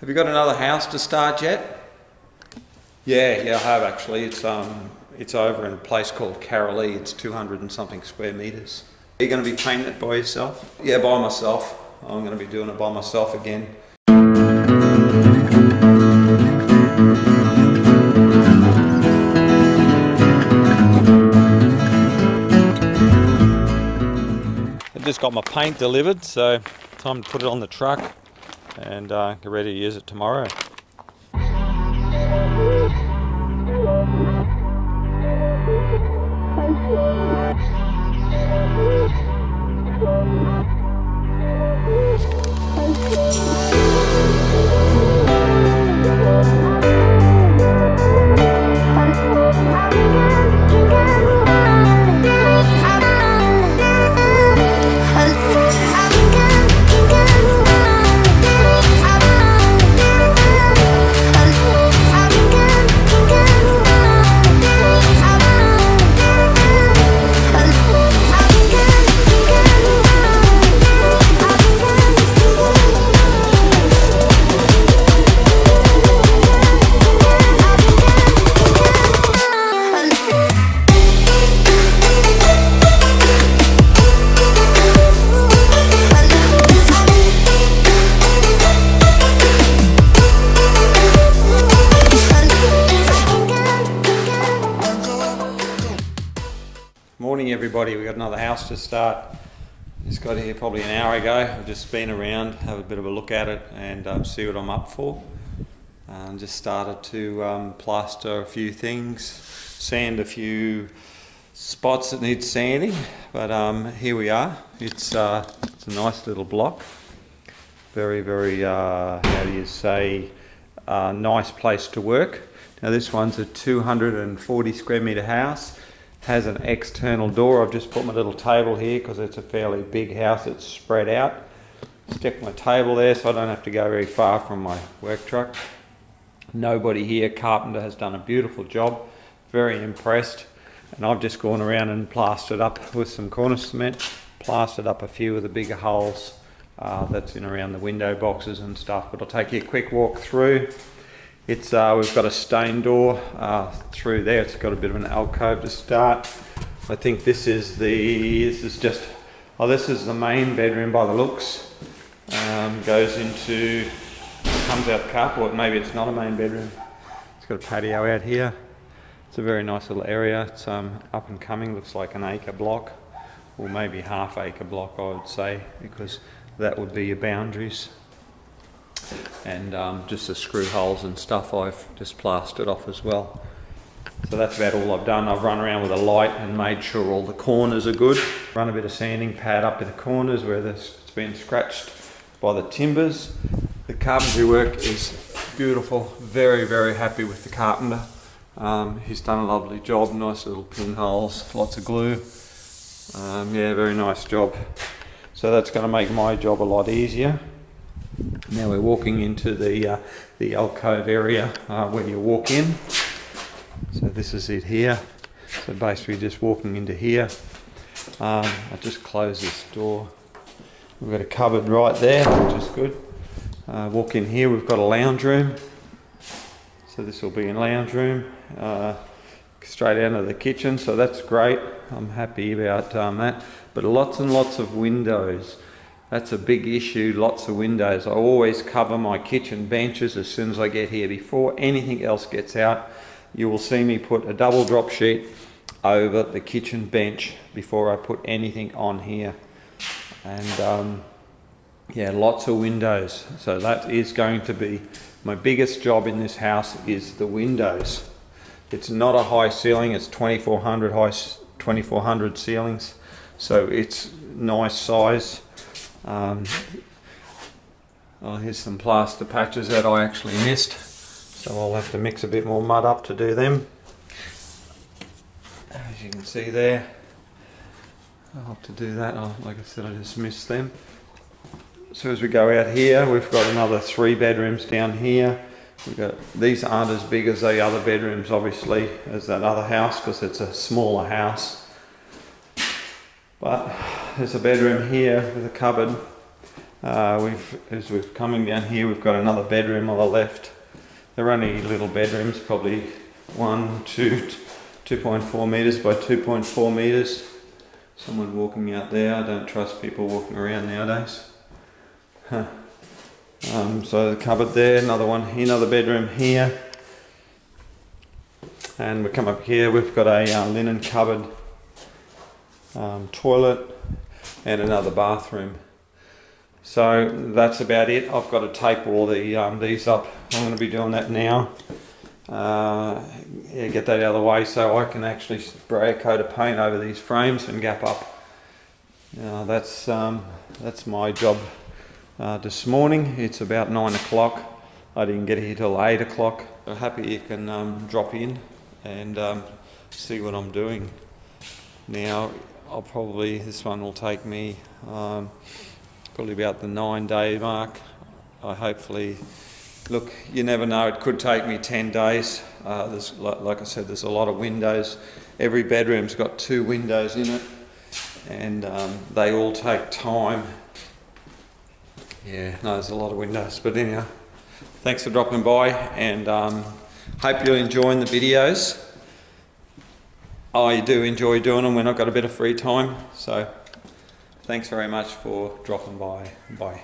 Have you got another house to start yet? Yeah, yeah, I have actually. It's um, it's over in a place called Karalee. It's 200 and something square meters. Are you going to be painting it by yourself? Yeah, by myself. I'm going to be doing it by myself again. I just got my paint delivered, so time to put it on the truck and uh, get ready to use it tomorrow. Everybody. We got another house to start. Just got here probably an hour ago. I've just been around, have a bit of a look at it, and um, see what I'm up for. And just started to um, plaster a few things, sand a few spots that need sanding. But um, here we are. It's uh, it's a nice little block. Very, very. Uh, how do you say? Uh, nice place to work. Now this one's a 240 square meter house has an external door. I've just put my little table here because it's a fairly big house. It's spread out. Stick my table there so I don't have to go very far from my work truck. Nobody here. Carpenter has done a beautiful job. Very impressed. And I've just gone around and plastered up with some corner cement. Plastered up a few of the bigger holes uh, that's in around the window boxes and stuff. But I'll take you a quick walk through. It's uh, we've got a stain door uh, through there. It's got a bit of an alcove to start. I think this is the this is just oh this is the main bedroom by the looks. Um, goes into comes out the carport. Maybe it's not a main bedroom. It's got a patio out here. It's a very nice little area. It's um, up and coming. Looks like an acre block, or maybe half acre block. I would say because that would be your boundaries and um, just the screw holes and stuff I've just plastered off as well. So that's about all I've done. I've run around with a light and made sure all the corners are good. Run a bit of sanding pad up in the corners where it's been scratched by the timbers. The carpentry work is beautiful. Very, very happy with the carpenter. Um, he's done a lovely job. Nice little pinholes, lots of glue. Um, yeah, very nice job. So that's going to make my job a lot easier. Now we're walking into the uh, the alcove area uh, where you walk in. So this is it here. So basically just walking into here. Um, I just close this door. We've got a cupboard right there, which is good. Uh, walk in here, we've got a lounge room. So this will be a lounge room. Uh, straight out of the kitchen, so that's great. I'm happy about um, that. But lots and lots of windows. That's a big issue, lots of windows. I always cover my kitchen benches as soon as I get here. Before anything else gets out, you will see me put a double drop sheet over the kitchen bench before I put anything on here. And um, yeah, lots of windows. So that is going to be my biggest job in this house is the windows. It's not a high ceiling, it's 2400 high 2400 ceilings. So it's nice size. Um, oh, here's some plaster patches that I actually missed, so I'll have to mix a bit more mud up to do them. As you can see there, I'll have to do that. Oh, like I said, I just missed them. So as we go out here, we've got another three bedrooms down here. We've got these aren't as big as the other bedrooms, obviously, as that other house because it's a smaller house. But there's a bedroom here with a cupboard. Uh, we've, as we're coming down here, we've got another bedroom on the left. They're only little bedrooms, probably one, two, 2.4 metres by 2.4 metres. Someone walking out there. I don't trust people walking around nowadays. Huh. Um, so the cupboard there, another one, another bedroom here. And we come up here, we've got a uh, linen cupboard, um, toilet, and another bathroom. So that's about it. I've got to tape all the um, these up. I'm going to be doing that now. Uh, yeah, get that out of the way so I can actually spray a coat of paint over these frames and gap up. Uh, that's um, that's my job uh, this morning. It's about nine o'clock. I didn't get here till eight o'clock. Happy you can um, drop in and um, see what I'm doing. Now, I'll probably this one will take me um, probably about the nine day mark. I hopefully look. You never know. It could take me ten days. Uh, there's like I said, there's a lot of windows. Every bedroom's got two windows in it, and um, they all take time yeah, no, there's a lot of windows. But anyhow, thanks for dropping by and um, hope you're enjoying the videos. I do enjoy doing them when I've got a bit of free time. So thanks very much for dropping by. Bye.